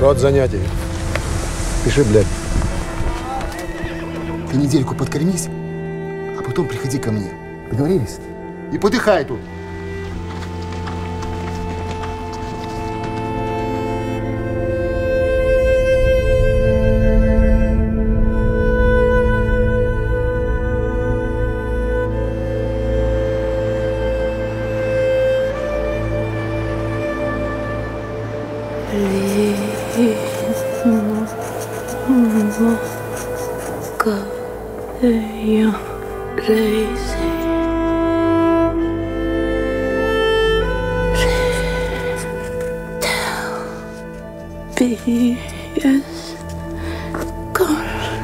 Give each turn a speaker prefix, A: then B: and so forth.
A: Род занятий. Пиши, блядь.
B: Ты недельку подкормись, а потом приходи ко мне. Договорились? И подыхай тут.
C: Crazy. Crazy. Be yes, gone.